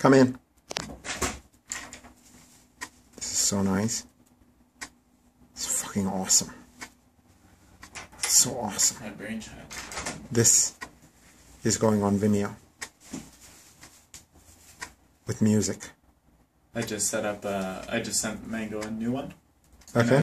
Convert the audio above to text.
Come in. This is so nice. It's fucking awesome. It's so awesome. My brainchild. This is going on Vimeo with music. I just set up. Uh, I just sent Mango a new one. Okay.